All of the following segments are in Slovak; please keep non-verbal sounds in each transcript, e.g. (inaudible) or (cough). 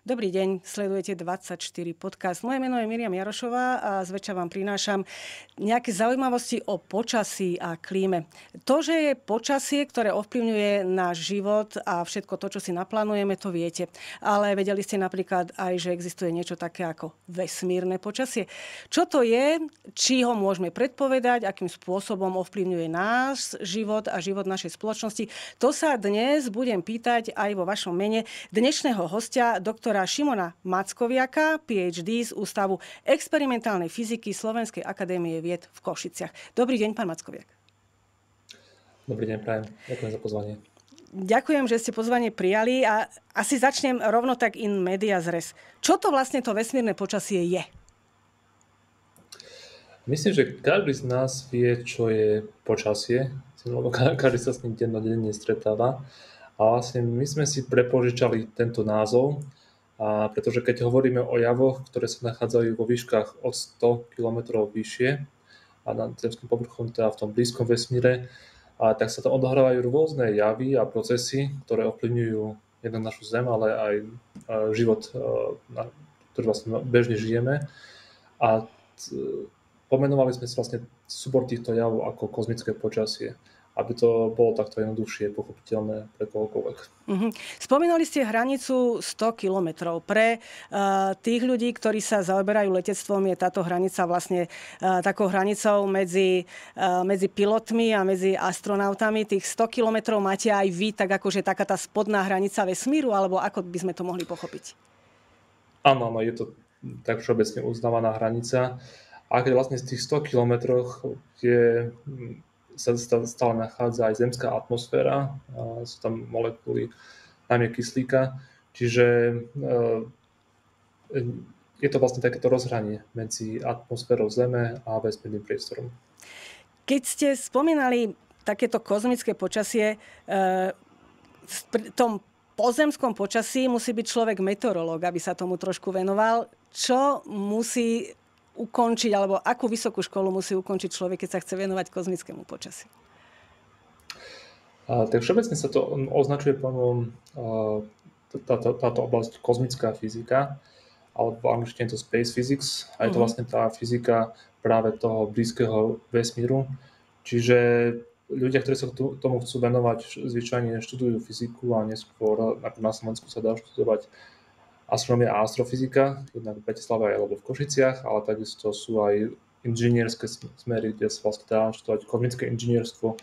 Dobrý deň, sledujete 24 podcast. Moje meno je Miriam Jarošová a zväčša vám prinášam nejaké zaujímavosti o počasí a klíme. To, že je počasie, ktoré ovplyvňuje náš život a všetko to, čo si naplánujeme, to viete. Ale vedeli ste napríklad aj, že existuje niečo také ako vesmírne počasie. Čo to je, či ho môžeme predpovedať, akým spôsobom ovplyvňuje náš život a život našej spoločnosti. To sa dnes budem pýtať aj vo vašom mene dnešného hostia, doktor doktora Šimona Mackoviaka, PhD z Ústavu experimentálnej fyziky Slovenskej akadémie vied v Košiciach. Dobrý deň, pán Mackoviak. Dobrý deň, prajem. Ďakujem za pozvanie. Ďakujem, že ste pozvanie prijali a asi začnem rovno tak in media zres. Čo to vlastne to vesmírne počasie je? Myslím, že každý z nás vie, čo je počasie, lebo každý sa s ním dennodenne stretáva. A vlastne my sme si prepožičali tento názov a pretože keď hovoríme o javoch, ktoré sa nachádzajú vo výškach od 100 km vyššie a nad zemským povrchom, teda v tom blízkom vesmíre, a tak sa tam odohrávajú rôzne javy a procesy, ktoré ovplyvňujú jednak našu Zem, ale aj život, na ktorý vlastne bežne žijeme. A pomenovali sme si vlastne súbor týchto javov ako kozmické počasie aby to bolo takto jednoduchšie, pochopiteľné pre kohokoľvek. Uh-huh. Spomínali ste hranicu 100 kilometrov. Pre uh, tých ľudí, ktorí sa zaoberajú letectvom, je táto hranica vlastne uh, takou hranicou medzi, uh, medzi pilotmi a medzi astronautami. Tých 100 kilometrov máte aj vy, tak akože taká tá spodná hranica vesmíru, alebo ako by sme to mohli pochopiť? Áno, áno, je to tak všeobecne uznávaná hranica. A keď vlastne z tých 100 kilometroch je sa stále nachádza aj zemská atmosféra, sú tam molekuly najmä kyslíka, čiže e, je to vlastne takéto rozhranie medzi atmosférou Zeme a vesmírnym priestorom. Keď ste spomínali takéto kozmické počasie, e, v tom pozemskom počasí musí byť človek meteorológ, aby sa tomu trošku venoval. Čo musí ukončiť, alebo akú vysokú školu musí ukončiť človek, keď sa chce venovať kozmickému počasiu? A, tak všeobecne sa to označuje pojmom táto, táto oblasť kozmická fyzika, alebo v angličtine to space physics, a je to uh-huh. vlastne tá fyzika práve toho blízkeho vesmíru. Čiže ľudia, ktorí sa tomu chcú venovať, zvyčajne študujú fyziku a neskôr na Slovensku sa dá študovať astronomia a astrofyzika, jednak v Bratislave alebo v Košiciach, ale takisto sú aj inžinierské smery, kde sa vlastne dá študovať kozmické inžinierstvo,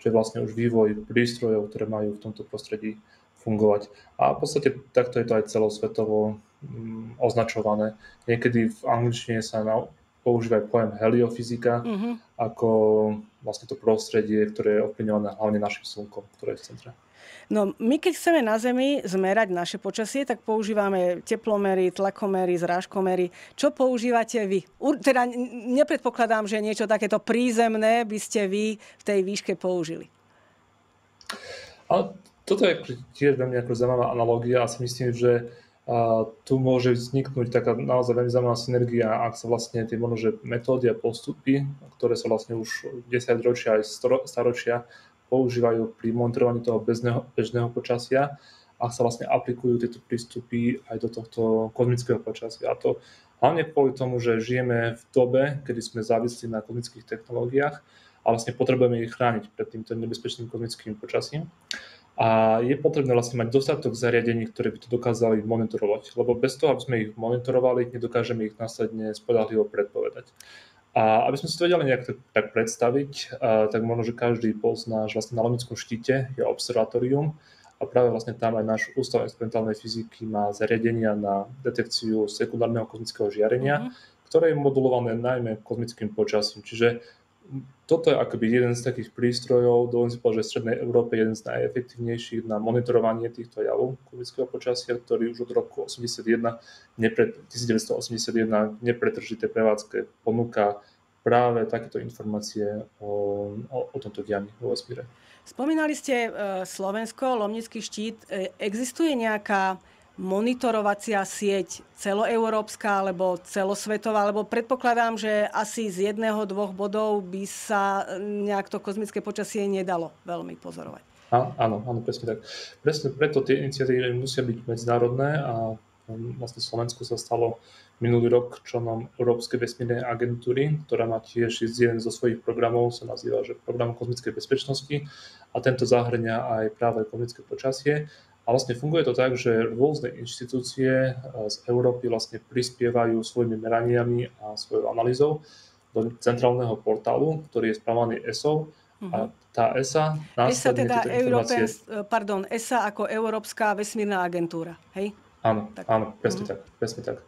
čo je vlastne už vývoj prístrojov, ktoré majú v tomto prostredí fungovať. A v podstate takto je to aj celosvetovo mm, označované. Niekedy v angličtine sa na, používa pojem heliofyzika mm-hmm. ako vlastne to prostredie, ktoré je ovplyvňované hlavne našim slnkom, ktoré je v centre. No my keď chceme na Zemi zmerať naše počasie, tak používame teplomery, tlakomery, zrážkomery. Čo používate vy? Teda nepredpokladám, že niečo takéto prízemné by ste vy v tej výške použili. Ale toto je tiež veľmi zaujímavá analogia a si myslím, že a tu môže vzniknúť taká naozaj veľmi zaujímavá synergia, ak sa vlastne tie možno, metódy a postupy, ktoré sa vlastne už 10 ročia aj staročia používajú pri monitorovaní toho bežného, bežného počasia a sa vlastne aplikujú tieto prístupy aj do tohto kozmického počasia. A to hlavne kvôli tomu, že žijeme v dobe, kedy sme závislí na kozmických technológiách a vlastne potrebujeme ich chrániť pred týmto nebezpečným kozmickým počasím. A je potrebné vlastne mať dostatok zariadení, ktoré by to dokázali monitorovať, lebo bez toho, aby sme ich monitorovali, nedokážeme ich následne spodahlivo predpovedať. A aby sme si to vedeli nejak tak predstaviť, tak možno, že každý pozná, že vlastne na Lomickom štíte je observatórium a práve vlastne tam aj náš Ústav experimentálnej fyziky má zariadenia na detekciu sekundárneho kozmického žiarenia, mm-hmm. ktoré je modulované najmä kozmickým počasím. Čiže toto je akoby jeden z takých prístrojov, dovolím si povedať, že v Strednej Európe jeden z najefektívnejších na monitorovanie týchto javov kozmického počasia, ktorý už od roku 81, nepred, 1981 nepretržité prevádzke ponúka práve takéto informácie o, o, o tomto dianí vo vesmíre. Spomínali ste e, Slovensko, Lomnický štít. E, existuje nejaká monitorovacia sieť celoeurópska alebo celosvetová, lebo predpokladám, že asi z jedného, dvoch bodov by sa nejak to kozmické počasie nedalo veľmi pozorovať. Á, áno, áno, presne tak. Presne preto tie iniciatívy musia byť medzinárodné a vlastne Slovensko sa stalo minulý rok členom Európskej vesmírnej agentúry, ktorá má tiež jeden zo svojich programov, sa nazýva že program kozmickej bezpečnosti a tento zahrňa aj práve kozmické počasie. A vlastne funguje to tak, že rôzne inštitúcie z Európy vlastne prispievajú svojimi meraniami a svojou analýzou do centrálneho portálu, ktorý je správaný ESO a mhm. tá ESA ESA teda European, pardon, ESA ako Európska vesmírna agentúra, hej? Áno, tak. áno, presne uh-huh. tak, presne tak.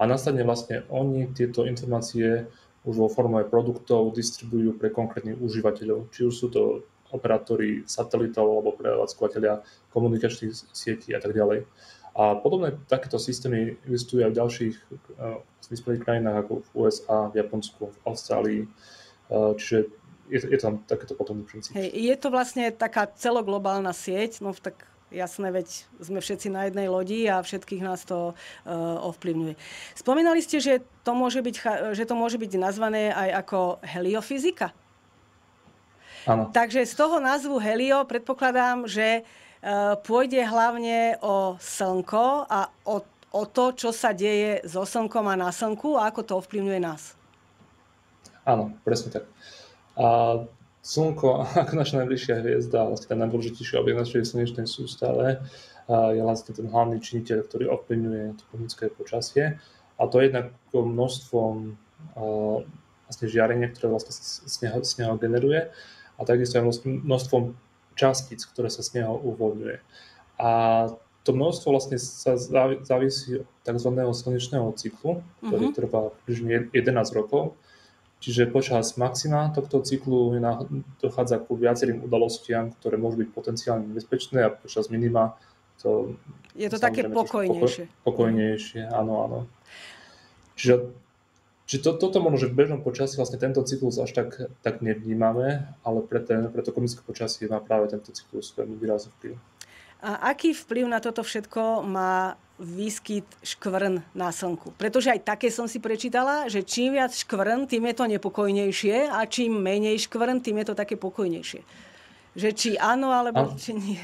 A následne vlastne oni tieto informácie už vo forme produktov distribujú pre konkrétnych užívateľov, či už sú to operátori satelitov alebo prevádzkovateľia komunikačných sietí a tak ďalej. A podobné takéto systémy existujú aj v ďalších uh, krajinách ako v USA, v Japonsku, v Austrálii. Uh, čiže je, je tam takéto podobný princíp. Hej, je to vlastne taká celoglobálna sieť, no tak jasné, veď sme všetci na jednej lodi a všetkých nás to uh, ovplyvňuje. Spomínali ste, že to, môže byť, že to môže byť nazvané aj ako heliofyzika? Áno. Takže z toho názvu helio predpokladám, že uh, pôjde hlavne o slnko a o, o to, čo sa deje so slnkom a na slnku a ako to ovplyvňuje nás. Áno, presne tak. A Slnko (laughs) ako naša najbližšia hviezda, vlastne ten najdôležitejší objekt našej slnečnej sústave, je vlastne ten hlavný činiteľ, ktorý ovplyvňuje to chemické počasie. A to je jednak množstvom vlastne žiarenia, ktoré vlastne z neho, z neho generuje a takisto aj množstvom častíc, ktoré sa z neho uvoľňuje. A to množstvo vlastne sa závisí od tzv. slnečného cyklu, ktorý mm-hmm. trvá približne 11 rokov Čiže počas maxima tohto cyklu dochádza ku viacerým udalostiam, ktoré môžu byť potenciálne nebezpečné a počas minima to... Je to také pokojnejšie. Pokoj, pokojnejšie, áno, áno. Čiže, čiže to, toto možno, že v bežnom počasí vlastne tento cyklus až tak, tak nevnímame, ale pre, ten, pre to komické počasie má práve tento cyklus veľmi výrazný vplyv. A aký vplyv na toto všetko má výskyt škvrn na slnku. Pretože aj také som si prečítala, že čím viac škvrn, tým je to nepokojnejšie a čím menej škvrn, tým je to také pokojnejšie. Že či áno, alebo áno. či nie.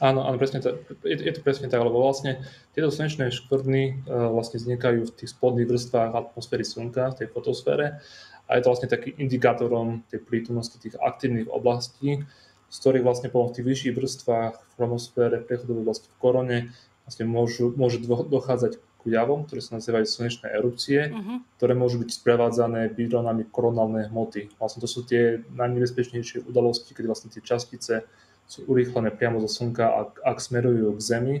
Áno, áno presne to, je, je to presne tak, lebo vlastne tieto slnečné škvrny uh, vlastne vznikajú v tých spodných vrstvách atmosféry Slnka, v tej fotosfére a je to vlastne taký indikátorom tej prítomnosti tých aktívnych oblastí, z ktorých vlastne po tých vyšších vrstvách v chromosfére, prechodovej oblasti v korone vlastne môžu, môže dochádzať k javom, ktoré sa nazývajú slnečné erupcie, uh-huh. ktoré môžu byť sprevádzané bíronami koronálnej hmoty. Vlastne to sú tie najnebezpečnejšie udalosti, kedy vlastne tie častice sú urýchlené priamo zo Slnka a ak smerujú k Zemi,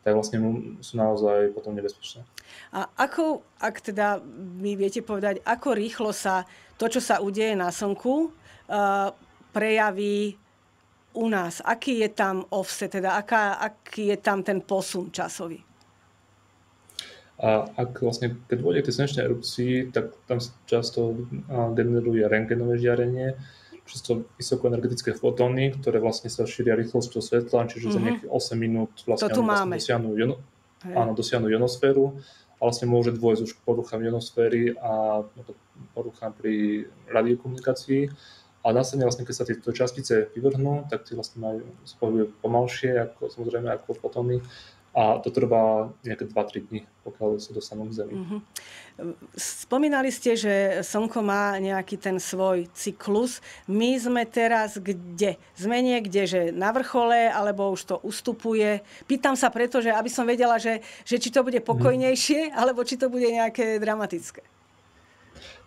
tak vlastne sú naozaj potom nebezpečné. A ako, ak teda mi viete povedať, ako rýchlo sa to, čo sa udeje na Slnku, uh, prejaví u nás? Aký je tam offset, teda aká, aký je tam ten posun časový? A ak vlastne, keď dôjde k tej slnečnej erupcii, tak tam sa často generuje rengenové žiarenie, čisto vysokoenergetické fotóny, ktoré vlastne sa šíria rýchlosťou svetla, čiže mm-hmm. za mhm. nejakých 8 minút vlastne, to vlastne dosiahnu, jono, áno, dosiahnu ionosféru a vlastne môže dôjsť už k poruchám ionosféry a no poruchám pri radiokomunikácii a následne vlastne, keď sa tieto častice vyvrhnú, tak tie vlastne majú pomalšie, ako, samozrejme ako fotóny. A to trvá nejaké 2-3 dní, pokiaľ sa dostanú k Zemi. Mm-hmm. Spomínali ste, že Slnko má nejaký ten svoj cyklus. My sme teraz kde? Sme niekde, že na vrchole, alebo už to ustupuje? Pýtam sa preto, že aby som vedela, že, že či to bude pokojnejšie, mm. alebo či to bude nejaké dramatické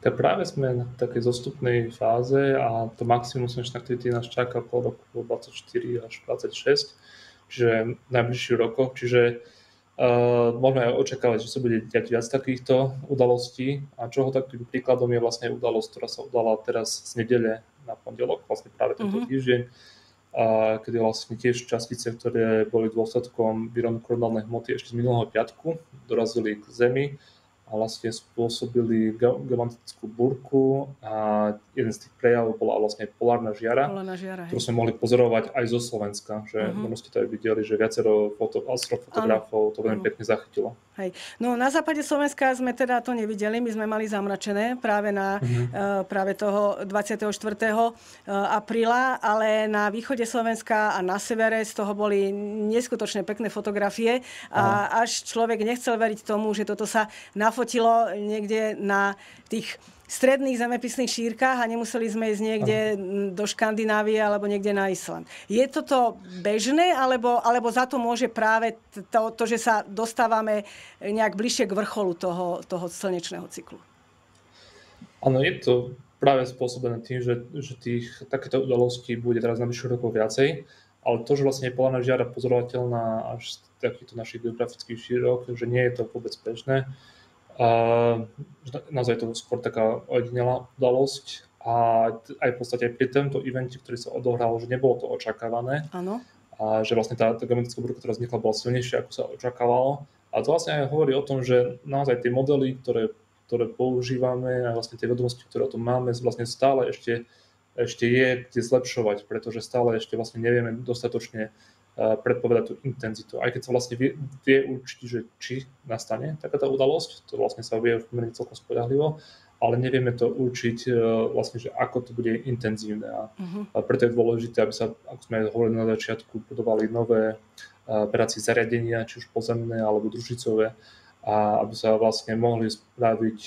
tak práve sme na takej zostupnej fáze a to maximum slnečnej aktivity nás čaká po roku 24 až 26, čiže v najbližších rokoch, čiže uh, môžeme aj očakávať, že sa bude diať viac takýchto udalostí a čoho takým príkladom je vlastne udalosť, ktorá sa udala teraz z nedele na pondelok, vlastne práve tento mm-hmm. týždeň, a kedy vlastne tiež častice, ktoré boli dôsledkom výronu koronálnej hmoty ešte z minulého piatku, dorazili k Zemi vlastne spôsobili geomantickú búrku a jeden z tých prejavov bola vlastne polárna žiara, polárna žiara ktorú sme mohli pozorovať aj zo Slovenska, že uh-huh. možno ste to aj videli, že viacero foto, astrofotografov to veľmi pekne zachytilo. Hej. No na západe Slovenska sme teda to nevideli, my sme mali zamračené práve na uh-huh. uh, práve toho 24. apríla, ale na východe Slovenska a na severe z toho boli neskutočne pekné fotografie a uh-huh. až človek nechcel veriť tomu, že toto sa nafotilo fotilo niekde na tých stredných zemepisných šírkach a nemuseli sme ísť niekde do Škandinávie alebo niekde na Island. Je toto bežné, alebo, alebo za to môže práve to, to, že sa dostávame nejak bližšie k vrcholu toho, toho slnečného cyklu? Áno, je to práve spôsobené tým, že, že tých takéto udalostí bude teraz na vyššiu rokov viacej, ale to, že vlastne je polárna žiara pozorovateľná až z takýchto našich geografických šírok, že nie je to vôbec bežné, a naozaj to skôr taká ojedinelá udalosť a aj v podstate pri tomto evente, ktorý sa odohral, že nebolo to očakávané. Áno. A že vlastne tá, tá geometrická búrka, ktorá vznikla, bola silnejšia, ako sa očakávalo. A to vlastne aj hovorí o tom, že naozaj tie modely, ktoré, ktoré používame a vlastne tie vedomosti, ktoré o tom máme, vlastne stále ešte, ešte je kde zlepšovať, pretože stále ešte vlastne nevieme dostatočne predpovedať tú intenzitu. Aj keď sa vlastne vie, vie určiť, že či nastane takáto udalosť, to vlastne sa vie pomerne celkom spolahlivo, ale nevieme to určiť e, vlastne, že ako to bude intenzívne. A, uh-huh. preto je dôležité, aby sa, ako sme hovorili na začiatku, budovali nové operácie zariadenia, či už pozemné alebo družicové, a aby sa vlastne mohli spraviť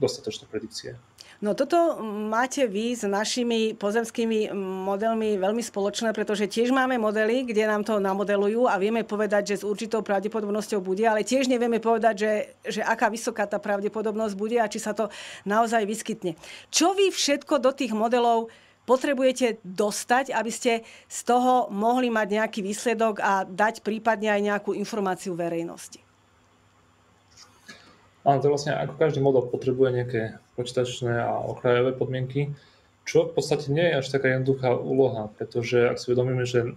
dostatočné predikcie. No toto máte vy s našimi pozemskými modelmi veľmi spoločné, pretože tiež máme modely, kde nám to namodelujú a vieme povedať, že s určitou pravdepodobnosťou bude, ale tiež nevieme povedať, že, že aká vysoká tá pravdepodobnosť bude a či sa to naozaj vyskytne. Čo vy všetko do tých modelov potrebujete dostať, aby ste z toho mohli mať nejaký výsledok a dať prípadne aj nejakú informáciu verejnosti? Áno, to vlastne ako každý model potrebuje nejaké počítačné a okrajové podmienky, čo v podstate nie je až taká jednoduchá úloha, pretože ak si uvedomíme, že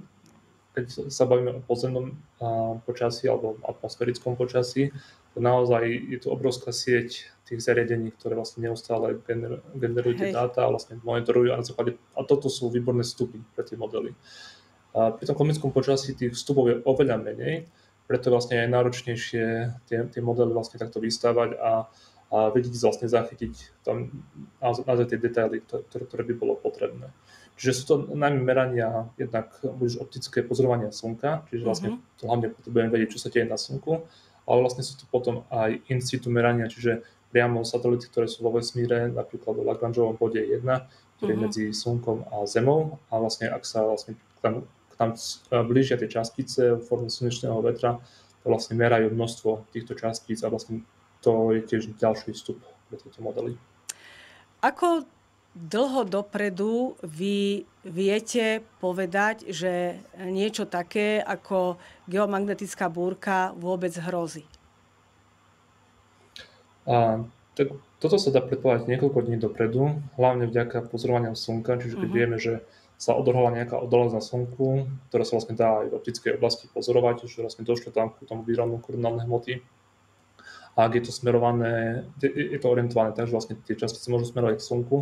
keď sa bavíme o podzemnom počasí alebo atmosférickom počasí, to naozaj je tu obrovská sieť tých zariadení, ktoré vlastne neustále generujú tie dáta a vlastne monitorujú a na základe, a toto sú výborné vstupy pre tie modely. A pri tom komickom počasí tých vstupov je oveľa menej, preto vlastne je náročnejšie tie, tie modely vlastne takto vystávať a, a vedieť vlastne zachytiť tam naozaj tie detaily, ktoré, ktoré by bolo potrebné. Čiže sú to najmä merania jednak už optické pozorovania Slnka, čiže vlastne uh-huh. to hlavne potrebujeme vedieť, čo sa deje na Slnku, ale vlastne sú to potom aj in situ merania, čiže priamo satelity, ktoré sú vo vesmíre, napríklad v Lagrangeovom bode 1, ktorý uh-huh. je medzi Slnkom a Zemou a vlastne ak sa vlastne tam tam blížia tie častice v forme slnečného vetra, to vlastne merajú množstvo týchto častíc a vlastne to je tiež ďalší vstup pre tieto modely. Ako dlho dopredu vy viete povedať, že niečo také ako geomagnetická búrka vôbec hrozí? A, tak toto sa dá predpovedať niekoľko dní dopredu, hlavne vďaka pozorovaniam slnka, čiže keď uh-huh. vieme, že sa odohrala nejaká odolnosť na Slnku, ktorá sa vlastne dá aj v optickej oblasti pozorovať, že vlastne došlo tam k tomu výronu koronálnej hmoty. A ak je to smerované, je to orientované tak, že vlastne tie častice môžu smerovať k Slnku,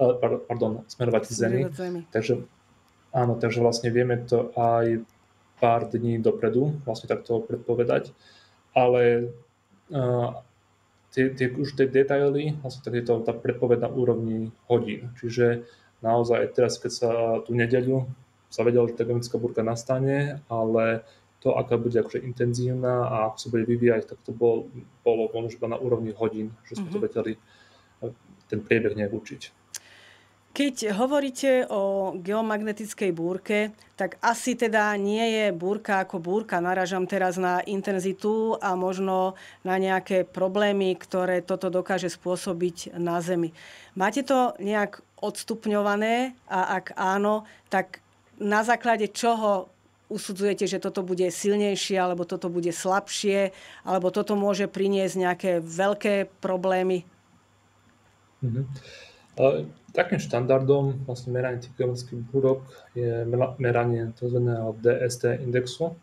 eh, pardon, smerovať k Zemi. Takže, áno, takže vlastne vieme to aj pár dní dopredu vlastne takto predpovedať, ale uh, tie, tie, už tie detaily, vlastne tak je to tá predpoveď na úrovni hodín. Čiže naozaj teraz, keď sa tú nedeľu sa vedelo, že tá geomická búrka nastane, ale to, aká bude akože intenzívna a ako sa bude vyvíjať, tak to bolo, bolo možno iba na úrovni hodín, že sme mm-hmm. to mhm. vedeli ten priebeh nejak učiť. Keď hovoríte o geomagnetickej búrke, tak asi teda nie je búrka ako búrka. Naražam teraz na intenzitu a možno na nejaké problémy, ktoré toto dokáže spôsobiť na Zemi. Máte to nejak odstupňované a ak áno, tak na základe čoho usudzujete, že toto bude silnejšie, alebo toto bude slabšie, alebo toto môže priniesť nejaké veľké problémy? Mm-hmm. Takým štandardom vlastne merania tých geometrických búrok je meranie tzv. DST indexu.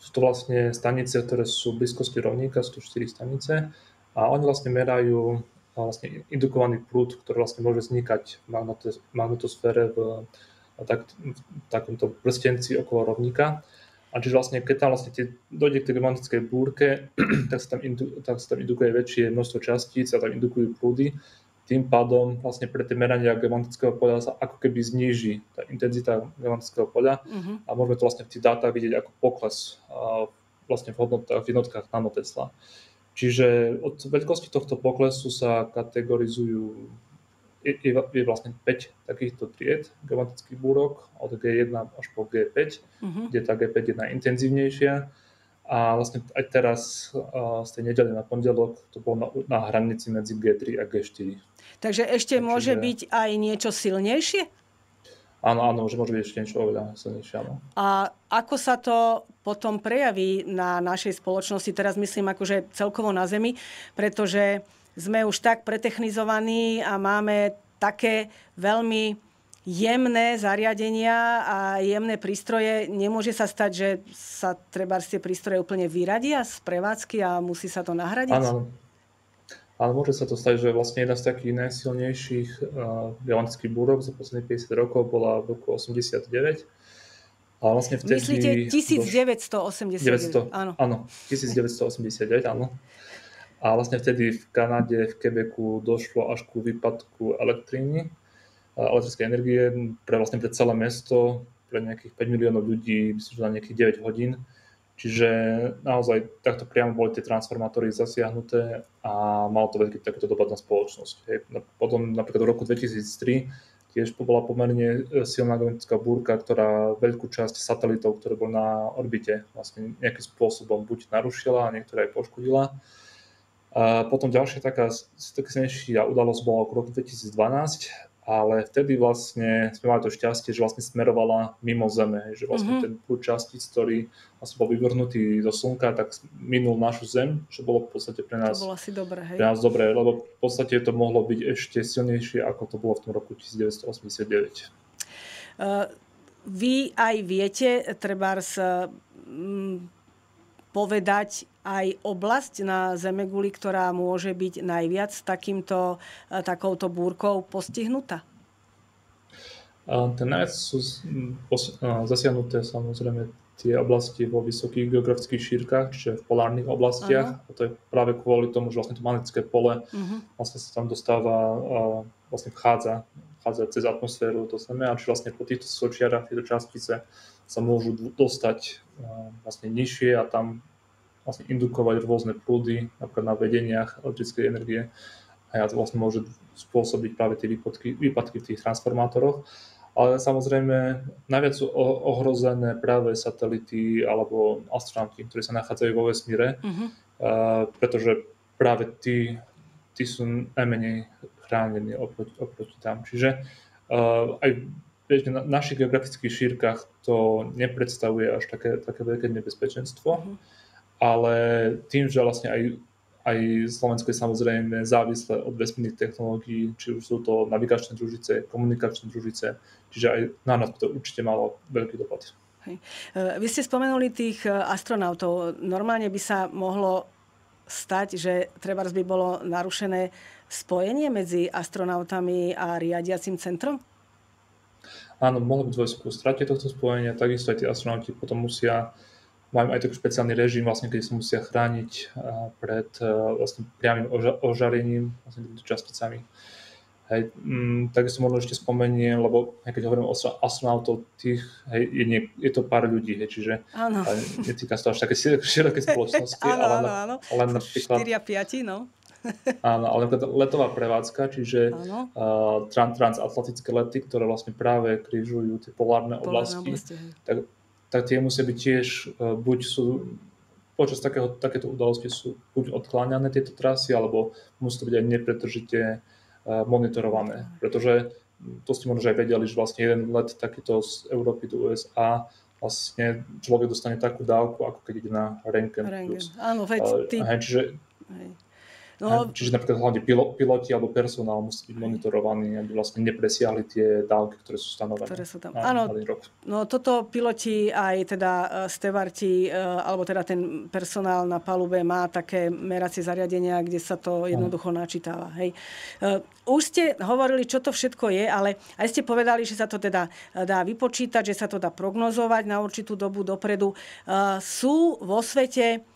Sú to vlastne stanice, ktoré sú v blízkosti rovníka, sú to 4 stanice A oni vlastne merajú vlastne indukovaný prúd, ktorý vlastne môže vznikať v magnetosfére v, tak, v takomto prstenci okolo rovníka. A čiže vlastne, keď tam vlastne tie, dojde k tej magnetickej búrke, (clears throat) tak sa, tam indu, tak sa tam indukuje väčšie množstvo častíc a tam indukujú prúdy. Tým pádom vlastne pre tie merania geomagnetického poľa sa ako keby zníži tá intenzita geomagnetického poľa uh-huh. a môžeme to vlastne v tých dátach vidieť ako pokles a vlastne v hodnotách, v jednotkách nanotesla. Čiže od veľkosti tohto poklesu sa kategorizujú je, je, je vlastne 5 takýchto tried geomatických búrok od G1 až po G5, uh-huh. Mhm. kde tá G5 je najintenzívnejšia. A vlastne aj teraz z tej nedele na pondelok to bolo na, na hranici medzi G3 a G4. Takže ešte Takže, môže byť aj niečo silnejšie? Áno, áno, že môže byť ešte niečo oveľa silnejšie, áno. A ako sa to potom prejaví na našej spoločnosti, teraz myslím akože celkovo na Zemi, pretože sme už tak pretechnizovaní a máme také veľmi jemné zariadenia a jemné prístroje. Nemôže sa stať, že sa treba tie prístroje úplne vyradia z prevádzky a musí sa to nahradiť? Áno, ale môže sa to stať, že vlastne jedna z takých najsilnejších uh, gigantických búrok za posledných 50 rokov bola v roku 89. A vlastne vtedy Myslíte 1989? 900, áno. áno, 1989, áno. A vlastne vtedy v Kanade, v Quebecu došlo až ku výpadku elektriny, elektrickej energie pre vlastne pre celé mesto, pre nejakých 5 miliónov ľudí, myslím, že na nejakých 9 hodín. Čiže naozaj takto priamo boli tie transformátory zasiahnuté a malo to veľký takýto dopad na spoločnosť. Hej. Potom napríklad v roku 2003 tiež bola pomerne e, silná magnetická búrka, ktorá veľkú časť satelitov, ktoré boli na orbite, vlastne nejakým spôsobom buď narušila a niektoré aj poškodila. A potom ďalšia taká silnejšia udalosť bola roku 2012, ale vtedy vlastne sme mali to šťastie, že vlastne smerovala mimo Zeme, že vlastne mm-hmm. ten prúd častíc, ktorý vlastne bol vyvrhnutý do Slnka, tak minul našu Zem, čo bolo v podstate pre nás, to bolo asi dobré, hej? Pre nás dobré, lebo v podstate to mohlo byť ešte silnejšie, ako to bolo v tom roku 1989. Uh, vy aj viete, trebárs, povedať aj oblasť na Zemeguli, ktorá môže byť najviac takýmto, e, takouto búrkou postihnutá? Ten najviac sú zasiahnuté samozrejme tie oblasti vo vysokých geografických šírkach, čiže v polárnych oblastiach. Uh-huh. A to je práve kvôli tomu, že vlastne to magnetické pole uh-huh. vlastne sa tam dostáva, vlastne vchádza, vchádza cez atmosféru Zeme a či vlastne po týchto sočiarach tieto častice sa môžu dostať vlastne nižšie a tam vlastne indukovať rôzne prúdy, napríklad na vedeniach elektrickej energie a to vlastne môže spôsobiť práve tie výpadky, výpadky v tých transformátoroch. Ale samozrejme najviac sú ohrozené práve satelity alebo astronauti, ktorí sa nachádzajú vo vesmíre, uh-huh. uh, pretože práve tí, tí sú najmenej chránení oproti, oproti tam. Čiže uh, aj na našich geografických šírkach to nepredstavuje až také, také veľké nebezpečenstvo. Uh-huh ale tým, že vlastne aj, aj Slovensko je samozrejme závislé od vesmírnych technológií, či už sú to navigačné družice, komunikačné družice, čiže aj na nás to určite malo veľký dopad. Hej. E, vy ste spomenuli tých e, astronautov. Normálne by sa mohlo stať, že treba by bolo narušené spojenie medzi astronautami a riadiacim centrom? Áno, mohlo byť dôjsť ku strate tohto spojenia, takisto aj tí astronauti potom musia majú aj taký špeciálny režim, vlastne, keď sa musia chrániť pred vlastne priamým ožarením vlastne týmito časticami. Hej, m, mm, takisto možno ešte spomeniem, lebo keď hovorím o astronautov, tých, hej, je, nie, je to pár ľudí, hej, čiže ano. netýka sa to až také (laughs) široké spoločnosti, (laughs) ano, ale, áno, áno. ale napríklad... 4 a 5, no. (laughs) áno, ale napríklad letová prevádzka, čiže uh, trans, transatlantické lety, ktoré vlastne práve križujú tie polárne, polárne oblasti, oblasti tak tak tie musia byť tiež, e, buď sú počas takého, takéto udalosti sú buď odkláňané tieto trasy, alebo musí to byť aj nepretržite monitorované. Pretože to ste možno aj vedeli, že vlastne jeden let takýto z Európy do USA vlastne človek dostane takú dávku, ako keď ide na Rengen. Rengen. Áno, veď ty... Hej, čiže... Hej. No, Čiže napríklad hlavne piloti alebo personál musí byť monitorovaní, aby vlastne nepresiahli tie dávky, ktoré sú stanovené. Ktoré sú tam. Áno, no toto piloti aj teda e, stevarti, e, alebo teda ten personál na palube má také meracie zariadenia, kde sa to jednoducho načítava. Hej. E, už ste hovorili, čo to všetko je, ale aj ste povedali, že sa to teda dá vypočítať, že sa to dá prognozovať na určitú dobu dopredu. Sú vo svete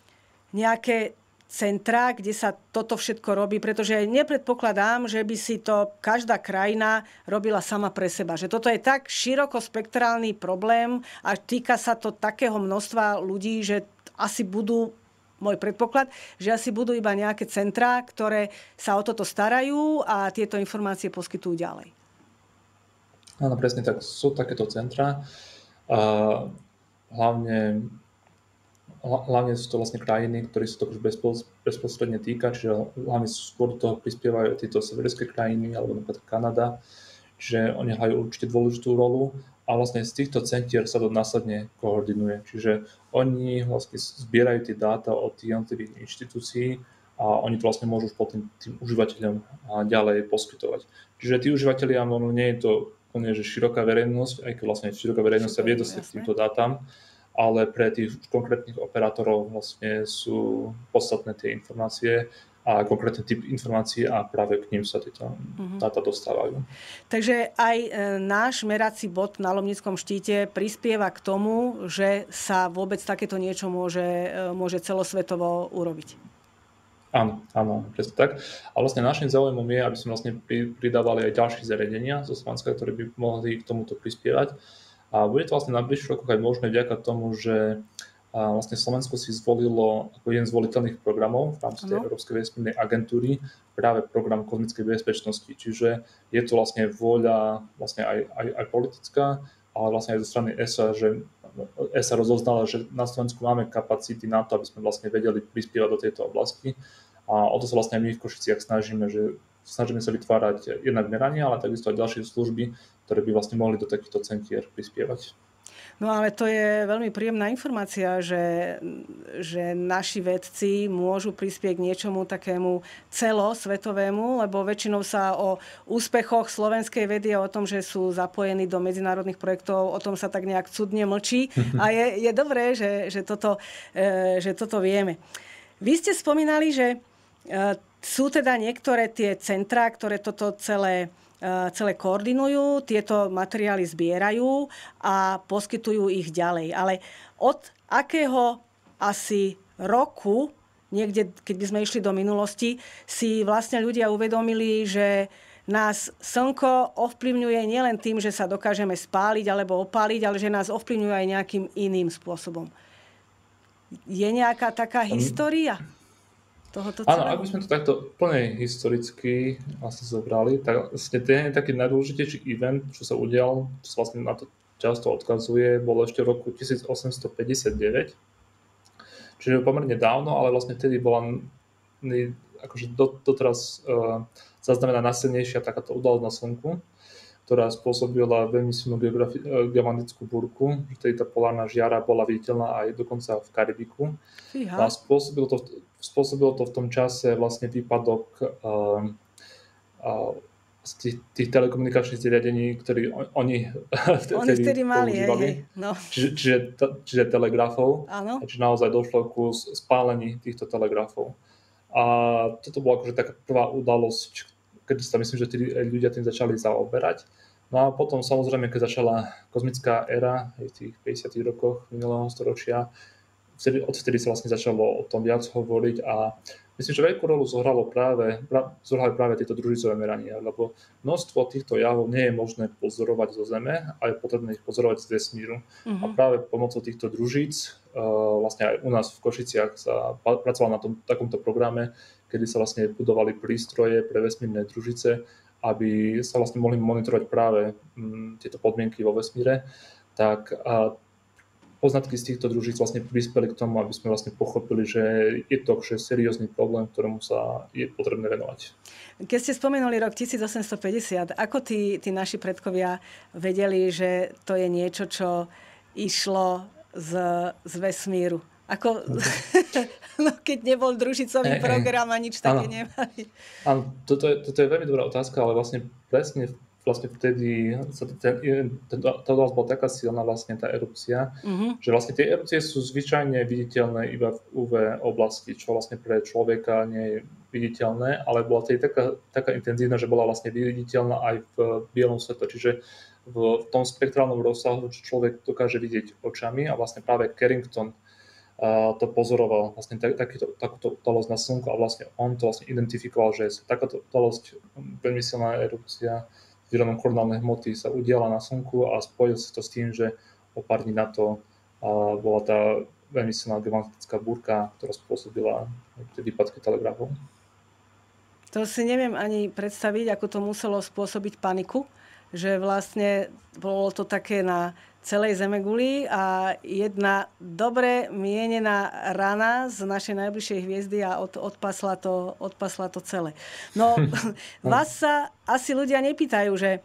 nejaké centra, kde sa toto všetko robí, pretože nepredpokladám, že by si to každá krajina robila sama pre seba. Že toto je tak širokospektrálny problém a týka sa to takého množstva ľudí, že asi budú môj predpoklad, že asi budú iba nejaké centrá, ktoré sa o toto starajú a tieto informácie poskytujú ďalej. Áno, presne tak. Sú takéto centra. Uh, hlavne hlavne sú to vlastne krajiny, ktoré sa to už bezprostredne týka, čiže hlavne skôr toho prispievajú tieto severské krajiny, alebo napríklad Kanada, čiže oni hrajú určite dôležitú rolu a vlastne z týchto centier sa to následne koordinuje. Čiže oni vlastne zbierajú tie dáta od tých jednotlivých inštitúcií a oni to vlastne môžu potom tým užívateľom ďalej poskytovať. Čiže tí užívateľia, ono nie je to úplne že široká verejnosť, aj keď vlastne široká verejnosť sa vie dostať k týmto dátam, ale pre tých konkrétnych operátorov vlastne sú podstatné tie informácie a konkrétny typ informácií a práve k ním sa tieto uh-huh. dáta dostávajú. Takže aj e, náš merací bod na Lomnickom štíte prispieva k tomu, že sa vôbec takéto niečo môže, e, môže celosvetovo urobiť. Áno, áno, presne tak. A vlastne našim záujmom je, aby sme vlastne pridávali aj ďalšie zariadenia zo Slovenska, ktoré by mohli k tomuto prispievať. A bude to vlastne na bližších rokoch aj možné vďaka tomu, že vlastne Slovensko si zvolilo ako jeden z voliteľných programov v rámci tej Európskej vesmírnej agentúry práve program kozmickej bezpečnosti. Čiže je to vlastne vôľa vlastne aj, aj, aj politická, ale vlastne aj zo strany ESA, že ESA rozoznala, že na Slovensku máme kapacity na to, aby sme vlastne vedeli prispievať do tejto oblasti. A o to sa vlastne my v Košiciach snažíme, že snažíme sa vytvárať jednak merania, ale takisto aj ďalšie služby, ktoré by vlastne mohli do takýchto centier prispievať. No ale to je veľmi príjemná informácia, že, že naši vedci môžu prispieť k niečomu takému celosvetovému, lebo väčšinou sa o úspechoch slovenskej vedy a o tom, že sú zapojení do medzinárodných projektov, o tom sa tak nejak cudne mlčí. (laughs) A je, je dobré, že, že, toto, e, že toto vieme. Vy ste spomínali, že e, sú teda niektoré tie centrá, ktoré toto celé E, celé koordinujú, tieto materiály zbierajú a poskytujú ich ďalej. Ale od akého asi roku, niekde, keď by sme išli do minulosti, si vlastne ľudia uvedomili, že nás slnko ovplyvňuje nielen tým, že sa dokážeme spáliť alebo opáliť, ale že nás ovplyvňuje aj nejakým iným spôsobom. Je nejaká taká história? Tohoto? Áno, ak by sme to takto plne historicky asi zobrali, tak vlastne ten taký najdôležitejší event, čo sa udial, čo sa vlastne na to často odkazuje, bolo ešte v roku 1859. Čiže pomerne dávno, ale vlastne vtedy bola akože doteraz uh, zaznamená najsilnejšia takáto udalosť na Slnku, ktorá spôsobila veľmi silnú uh, geomagnickú búrku, že tedy tá polárna žiara bola viditeľná aj dokonca v Karibiku. Fíha. A spôsobilo to spôsobilo to v tom čase vlastne výpadok uh, z tých, tých telekomunikačných zariadení, ktorí oni, (laughs) oni vtedy mali, hej, hej. No. Čiže, čiže, čiže telegrafov. Áno. Čiže naozaj došlo ku spálení týchto telegrafov. A toto bola akože taká prvá udalosť, keď sa myslím, že tí ľudia tým začali zaoberať. No a potom samozrejme, keď začala kozmická éra v tých 50 rokoch minulého storočia, vtedy, odvtedy sa vlastne začalo o tom viac hovoriť a myslím, že veľkú rolu zohralo práve, zohrali práve tieto družicové merania, lebo množstvo týchto javov nie je možné pozorovať zo Zeme a je potrebné ich pozorovať z vesmíru. Uh-huh. A práve pomocou týchto družíc, uh, vlastne aj u nás v Košiciach sa pracovalo na tom, takomto programe, kedy sa vlastne budovali prístroje pre vesmírne družice, aby sa vlastne mohli monitorovať práve m, tieto podmienky vo vesmíre, tak a poznatky z týchto družíc vlastne prispeli k tomu, aby sme vlastne pochopili, že je to že seriózny problém, ktorému sa je potrebné venovať. Keď ste spomenuli rok 1850, ako tí, tí naši predkovia vedeli, že to je niečo, čo išlo z, z vesmíru? Ako, (laughs) no, keď nebol družicový program a nič také nemali. Áno, toto je, toto je veľmi dobrá otázka, ale vlastne presne vlastne vtedy sa ten, tá oblasť bola taká silná, vlastne tá erupcia, uh-huh. že vlastne tie erupcie sú zvyčajne viditeľné iba v UV oblasti, čo vlastne pre človeka nie je viditeľné, ale bola tedy taká, taká intenzívna, že bola vlastne viditeľná aj v bielom svetle, čiže v tom spektrálnom rozsahu, čo človek dokáže vidieť očami a vlastne práve Carrington a to pozoroval, vlastne tak, takýto, takúto udalosť na Slnku a vlastne on to vlastne identifikoval, že takáto udalosť, veľmi silná erupcia výronom koronálnej hmoty sa udiala na Slnku a spojil si to s tým, že o pár dní na to bola tá veľmi silná geomagnetická búrka, ktorá spôsobila výpadky telegrafov. To si neviem ani predstaviť, ako to muselo spôsobiť paniku, že vlastne bolo to také na celej Zemeguli a jedna dobre mienená rana z našej najbližšej hviezdy a od, odpasla, to, odpasla to celé. No, (laughs) (laughs) vás sa asi ľudia nepýtajú, že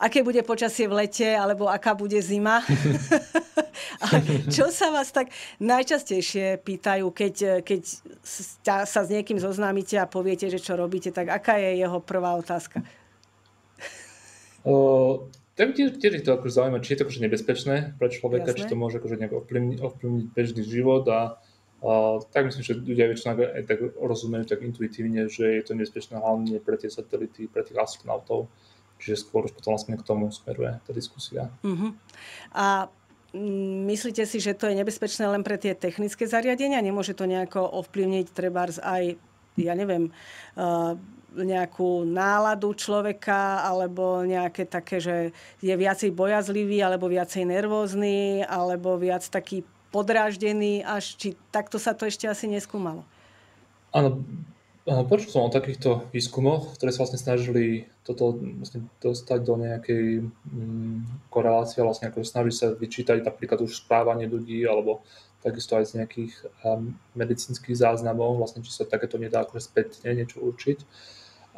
aké bude počasie v lete, alebo aká bude zima. (laughs) Ale čo sa vás tak najčastejšie pýtajú, keď, keď sa s niekým zoznámite a poviete, že čo robíte, tak aká je jeho prvá otázka? Tak tiež, tiež to akože zaujíma, či je to akože nebezpečné pre človeka, Jasné. či to môže akože nejak ovplyvniť, ovplyvniť bežný život a, a tak myslím, že ľudia väčšinou aj tak rozumejú tak intuitívne, že je to nebezpečné hlavne pre tie satelity, pre tých astronautov, čiže skôr už potom vlastne k tomu smeruje tá diskusia. Uh-huh. A myslíte si, že to je nebezpečné len pre tie technické zariadenia? Nemôže to nejako ovplyvniť trebárs aj, ja neviem, uh, nejakú náladu človeka alebo nejaké také, že je viacej bojazlivý alebo viacej nervózny alebo viac taký podráždený, až či takto sa to ešte asi neskúmalo. Áno, počul som o takýchto výskumoch, ktoré sa vlastne snažili toto vlastne dostať do nejakej mm, korelácie, vlastne ako snažili sa vyčítať napríklad už správanie ľudí alebo takisto aj z nejakých um, medicínskych záznamov, vlastne či sa takéto nedá akože spätne niečo určiť.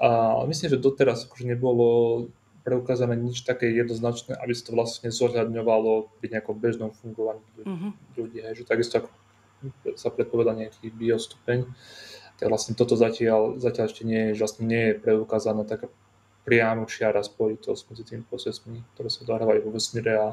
A myslím, že doteraz akože nebolo preukázané nič také jednoznačné, aby sa to vlastne zohľadňovalo byť nejakom bežnom fungovaní mm-hmm. ľudí. Hej, že takisto ako sa predpoveda nejaký biostupeň, tak vlastne toto zatiaľ, zatiaľ ešte nie je, vlastne nie je preukázaná taká priamo čiara spojitosť medzi tými procesmi, ktoré sa dohrávajú vo vesmíre a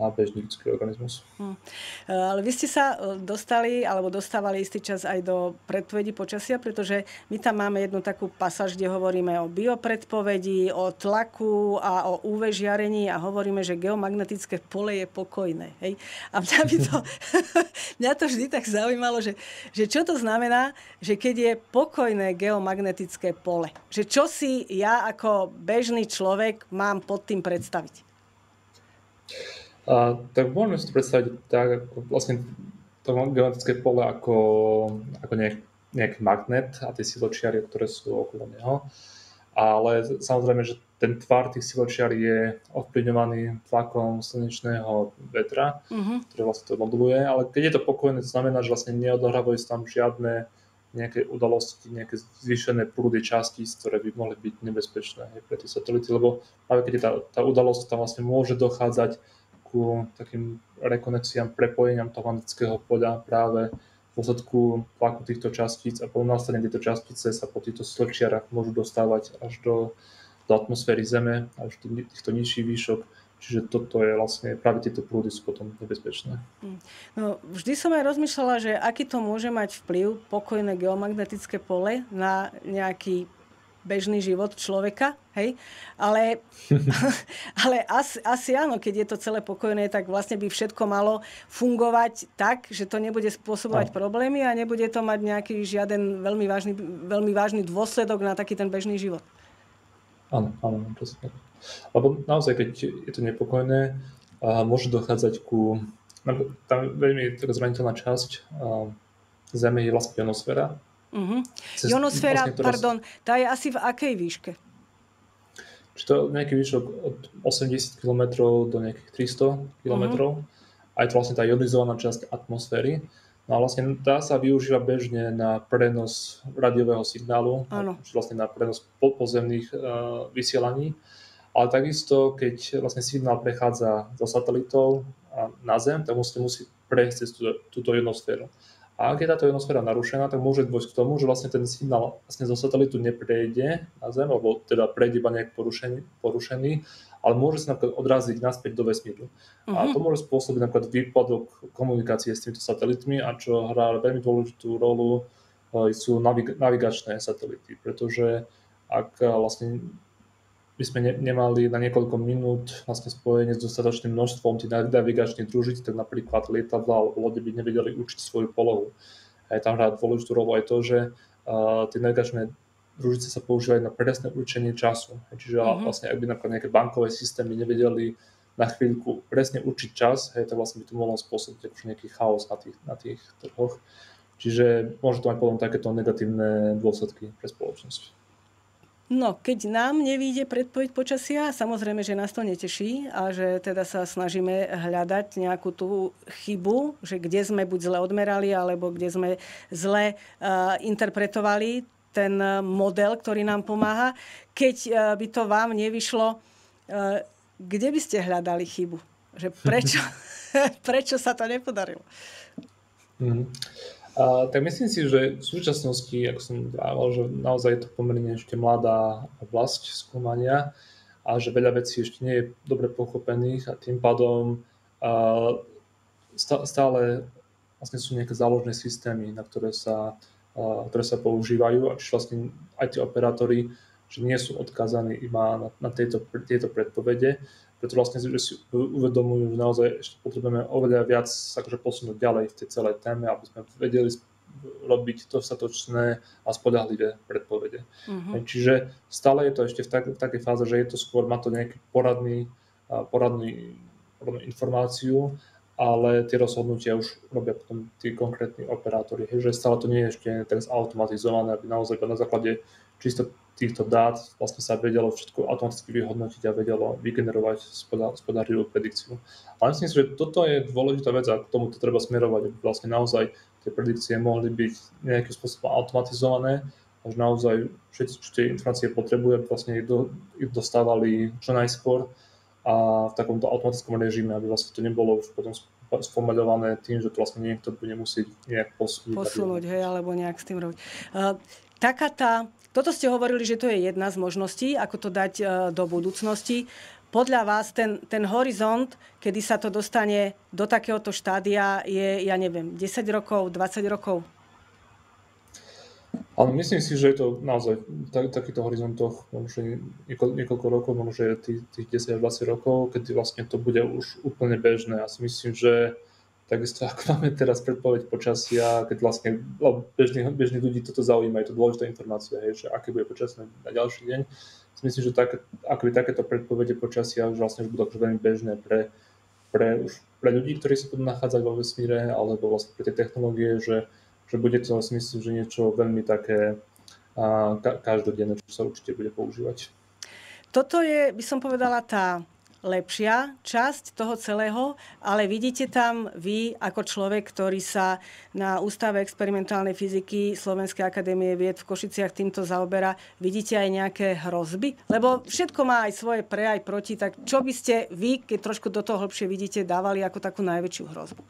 a ľudský organizmus. Hmm. Ale vy ste sa e, dostali, alebo dostávali istý čas aj do predpovedí počasia, pretože my tam máme jednu takú pasáž, kde hovoríme o biopredpovedi, o tlaku a o UV žiarení a hovoríme, že geomagnetické pole je pokojné. Hej? A mňa, by to, (laughs) mňa to vždy tak zaujímalo, že, že čo to znamená, že keď je pokojné geomagnetické pole, že čo si ja ako bežný človek mám pod tým predstaviť? A, tak môžeme si to predstaviť tak, ako vlastne to geomatické pole ako, ako nejak, nejaký magnet a tie siločiary, ktoré sú okolo neho. Ale samozrejme, že ten tvar tých siločiar je ovplyvňovaný tlakom slnečného vetra, uh-huh. ktoré vlastne to moduluje. Ale keď je to pokojné, to znamená, že vlastne neodohrávajú sa tam žiadne nejaké udalosti, nejaké zvýšené prúdy častíc, ktoré by mohli byť nebezpečné pre tie satelity, lebo práve keď je tá, tá udalosť, tam vlastne môže dochádzať ku takým rekonexiám, prepojeniam toho magnetického poľa práve v dôsledku tlaku týchto častíc a po tieto častice sa po týchto slčiarach môžu dostávať až do, do atmosféry Zeme, až do týchto nižších výšok. Čiže toto je vlastne, práve tieto prúdy sú potom nebezpečné. Hm. No, vždy som aj rozmýšľala, že aký to môže mať vplyv pokojné geomagnetické pole na nejaký bežný život človeka, hej? Ale, (laughs) ale asi, asi áno, keď je to celé pokojné, tak vlastne by všetko malo fungovať tak, že to nebude spôsobovať no. problémy a nebude to mať nejaký žiaden veľmi vážny, veľmi vážny dôsledok na taký ten bežný život. Áno, áno, presne. Lebo naozaj, keď je to nepokojné, a môže dochádzať ku... Tam veľmi zraniteľná časť Zeme je vlastne ionosféra, Uh-huh. Ionosféra, vlastne, pardon, tá je asi v akej výške? Čiže to je nejaký výšok od 80 km do nejakých 300 km. Uh-huh. A je to vlastne tá ionizovaná časť atmosféry. No a vlastne tá sa využíva bežne na prenos radiového signálu, čiže vlastne na prenos pozemných uh, vysielaní. Ale takisto, keď vlastne signál prechádza zo satelitov na Zem, tak musí, musí prejsť cez túto, túto ionosféru. A ak je táto ionosféra narušená, tak môže dôjsť k tomu, že vlastne ten signál vlastne zo satelitu neprejde na Zem, alebo teda prejde iba nejak porušený, porušený ale môže sa napríklad odraziť naspäť do vesmíru. Uh-huh. A mhm. to môže spôsobiť napríklad výpadok komunikácie s týmito satelitmi a čo hrá veľmi dôležitú rolu e, sú navig- navigačné satelity, pretože ak e, vlastne by sme ne, nemali na niekoľko minút vlastne spojenie s dostatočným množstvom tých navigačných družic, tak napríklad lietadla alebo lode by nevedeli učiť svoju polohu. A je tam hrá dôležitú rolu aj to, že uh, tie navigačné družice sa používajú na presné určenie času. Čiže uh-huh. vlastne ak by napríklad nejaké bankové systémy nevedeli na chvíľku presne určiť čas, hej, tak vlastne by to mohlo spôsobiť akože nejaký chaos na tých, na tých trhoch. Čiže môže to mať potom takéto negatívne dôsledky pre spoločnosť. No, keď nám nevíde predpoveď počasia, samozrejme, že nás to neteší a že teda sa snažíme hľadať nejakú tú chybu, že kde sme buď zle odmerali, alebo kde sme zle uh, interpretovali ten model, ktorý nám pomáha. Keď uh, by to vám nevyšlo, uh, kde by ste hľadali chybu? Že prečo, (laughs) (laughs) prečo sa to nepodarilo? Mm. Tak myslím si, že v súčasnosti, ako som dával, že naozaj je to pomerne ešte mladá oblasť skúmania a že veľa vecí ešte nie je dobre pochopených a tým pádom stále vlastne sú nejaké záložné systémy, na ktoré sa, ktoré sa používajú a čiže vlastne aj tie operátori že nie sú odkázaní iba na, na tieto, tieto predpovede, preto vlastne že si uvedomujú, že naozaj ešte potrebujeme oveľa viac sa akože posunúť ďalej v tej celej téme, aby sme vedeli robiť dostatočné a spodahlivé predpovede. Uh-huh. Čiže stále je to ešte v, tak, v takej fáze, že je to skôr, má to nejaký poradný, poradný, poradnú informáciu, ale tie rozhodnutia už robia potom tí konkrétni operátori. Hej, že stále to nie je ešte tak zautomatizované, aby naozaj na základe čisto týchto dát vlastne sa vedelo všetko automaticky vyhodnotiť a vedelo vygenerovať spodárivú predikciu. Ale myslím si, že toto je dôležitá vec a k tomu to treba smerovať, aby vlastne naozaj tie predikcie mohli byť nejakým spôsobom automatizované, až naozaj všetci, čo tie informácie potrebujú, aby vlastne ich, do, ich dostávali čo najskôr a v takomto automatickom režime, aby vlastne to nebolo už potom spomaľované tým, že to vlastne niekto bude musieť nejak posunúť. Posunúť, hej, alebo nejak s tým robiť. Uh, taká tá toto ste hovorili, že to je jedna z možností, ako to dať e, do budúcnosti. Podľa vás ten, ten horizont, kedy sa to dostane do takéhoto štádia, je, ja neviem, 10 rokov, 20 rokov? Ale myslím si, že je to naozaj tak, takýchto horizontoch možno niekoľko, niekoľko rokov, možno tých, tých 10 až 20 rokov, kedy vlastne to bude už úplne bežné. Ja si myslím, že Takisto ako máme teraz predpoveď počasia, keď vlastne no, bežných, bežných ľudí toto zaujíma, je to dôležitá informácia, hej, že aké bude počasie na, na ďalší deň. Myslím, že tak, akoby takéto predpovede počasia už vlastne už budú akože veľmi bežné pre, pre, už pre ľudí, ktorí sa budú nachádzať vo vesmíre, alebo vlastne pre tie technológie, že, že bude to si myslím, že niečo veľmi také a, ka, každodenné, čo sa určite bude používať. Toto je, by som povedala, tá lepšia časť toho celého, ale vidíte tam vy ako človek, ktorý sa na Ústave experimentálnej fyziky Slovenskej akadémie vied v Košiciach týmto zaoberá, vidíte aj nejaké hrozby? Lebo všetko má aj svoje pre, aj proti, tak čo by ste vy, keď trošku do toho hlbšie vidíte, dávali ako takú najväčšiu hrozbu?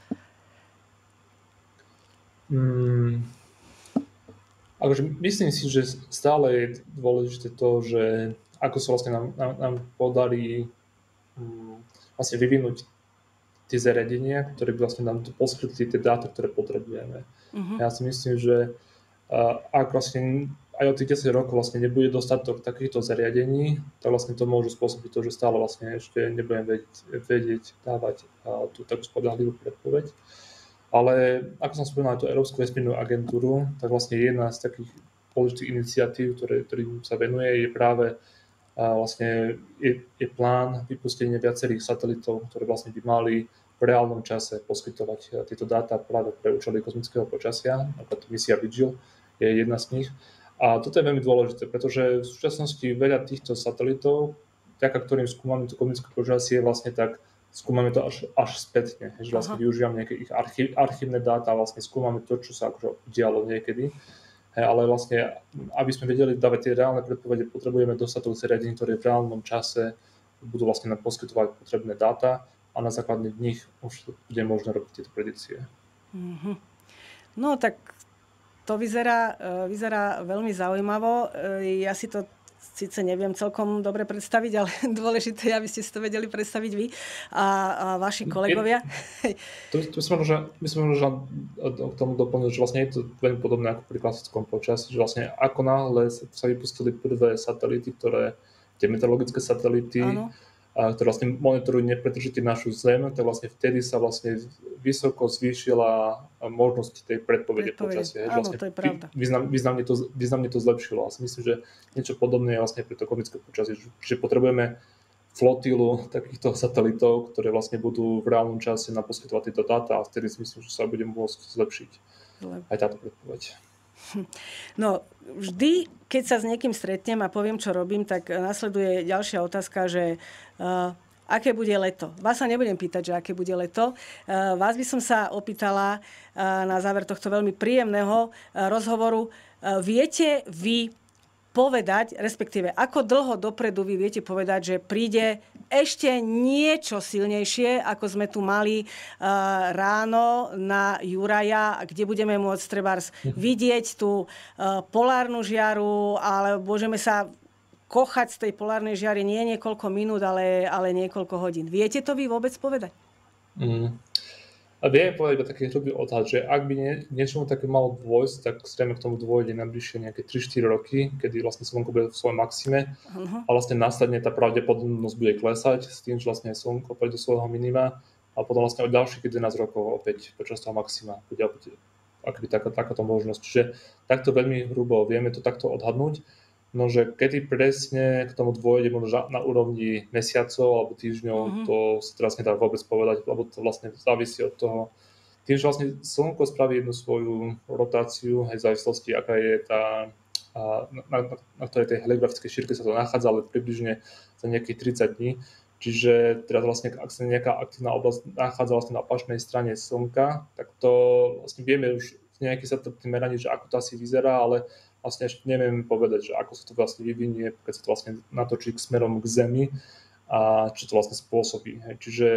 Hmm. Akože myslím si, že stále je dôležité to, že ako sa vlastne nám, nám, nám podarí Mm, vlastne vyvinúť tie zariadenia, ktoré by vlastne nám poskytli tie dáta, ktoré potrebujeme. Uh-huh. Ja si myslím, že uh, ak vlastne aj od tých 10 rokov vlastne nebude dostatok takýchto zariadení, tak vlastne to môže spôsobiť to, že stále vlastne ešte nebudem vedieť, vedieť dávať uh, tú takú spodahlivú predpoveď. Ale ako som spomínal tú Európsku vesmírnu agentúru, tak vlastne jedna z takých dôležitých iniciatív, ktoré, ktorým sa venuje, je práve a vlastne je, je plán vypustenia viacerých satelitov, ktoré vlastne by mali v reálnom čase poskytovať eh, tieto dáta práve pre účely kozmického počasia, napríklad misia Vigil je jedna z nich. A toto je veľmi dôležité, pretože v súčasnosti veľa týchto satelitov, vďaka ktorým skúmame to kozmické počasie, vlastne tak skúmame to až, až spätne, že vlastne Aha. využívame nejaké ich archív, archívne dáta, vlastne skúmame to, čo sa akože udialo niekedy ale vlastne, aby sme vedeli dávať tie reálne predpovede, potrebujeme dostatok zariadení, ktoré v reálnom čase budú vlastne nám poskytovať potrebné dáta, a na základe nich už bude možné robiť tieto predikcie. Mm-hmm. No tak to vyzerá, e, vyzerá veľmi zaujímavo. E, ja si to síce neviem celkom dobre predstaviť, ale (laughs) dôležité je, aby ste si to vedeli predstaviť vy a, a vaši kolegovia. To, to som možno, my sme možno k tomu doplnili, že vlastne je to veľmi podobné ako pri klasickom počasí, že vlastne ako náhle sa vypustili prvé satelity, ktoré, tie meteorologické satelity, Áno ktoré vlastne monitorujú nepretržite našu Zem, tak vlastne vtedy sa vlastne vysoko zvýšila možnosť tej predpovede počasia. Áno, vlastne to je pravda. Význam, významne, to, významne to zlepšilo. A si myslím, že niečo podobné je vlastne pre to komické počasie, že potrebujeme flotilu takýchto satelitov, ktoré vlastne budú v reálnom čase naposkytovať tieto dáta a vtedy si myslím, že sa bude môcť zlepšiť aj táto predpoveď. (laughs) No, vždy, keď sa s niekým stretnem a poviem, čo robím, tak nasleduje ďalšia otázka, že uh, aké bude leto. Vás sa nebudem pýtať, že aké bude leto. Uh, vás by som sa opýtala uh, na záver tohto veľmi príjemného rozhovoru. Viete vy povedať, respektíve ako dlho dopredu vy viete povedať, že príde ešte niečo silnejšie, ako sme tu mali uh, ráno na Juraja, kde budeme môcť trebárs vidieť tú uh, polárnu žiaru, ale môžeme sa kochať z tej polárnej žiary nie niekoľko minút, ale, ale niekoľko hodín. Viete to vy vôbec povedať? Mm. A viem povedať iba taký hrubý odhad, že ak by nie, niečomu také malo dôjsť, tak zrejme k tomu dôjde najbližšie nejaké 3-4 roky, kedy vlastne Slnko bude v svojom maxime uh-huh. a vlastne následne tá pravdepodobnosť bude klesať s tým, že vlastne Slnko pôjde do svojho minima a potom vlastne od ďalších 11 rokov opäť počas toho maxima bude akoby taká, takáto možnosť. Čiže takto veľmi hrubo vieme to takto odhadnúť. No, že kedy presne k tomu dôjde možno na úrovni mesiacov alebo týždňov, mm-hmm. to sa teraz nedá vôbec povedať, lebo to vlastne závisí od toho, tým, že vlastne Slnko spraví jednu svoju rotáciu, aj v závislosti, aká je tá, a na, na, na ktorej tej heliografickej šírke sa to nachádza, ale približne za nejakých 30 dní. Čiže teraz vlastne, ak sa nejaká aktívna oblasť nachádza vlastne na opačnej strane Slnka, tak to vlastne vieme už nejaký sa to meraní, že ako to asi vyzerá, ale vlastne ešte neviem povedať, že ako sa to vlastne vyvinie, keď sa to vlastne natočí k smerom k Zemi a čo to vlastne spôsobí. Hej. Čiže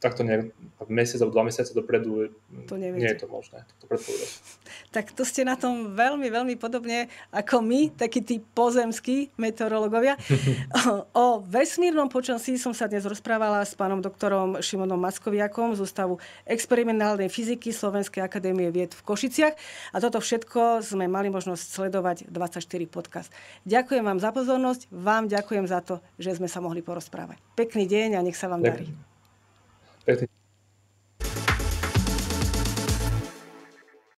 takto nejak mesiac alebo dva mesiace dopredu to nie je to možné to predpovedať. (laughs) Tak to ste na tom veľmi, veľmi podobne ako my, takí tí pozemskí meteorológovia. (laughs) o, o vesmírnom počasí som sa dnes rozprávala s pánom doktorom Šimonom Maskoviakom z Ústavu experimentálnej fyziky Slovenskej akadémie vied v Košiciach. A toto všetko sme mali možnosť sledovať 24 podcast. Ďakujem vám za pozornosť, vám ďakujem za to, že sme sa mohli porozprávať. Pekný deň a nech sa vám Ďakujem. darí. I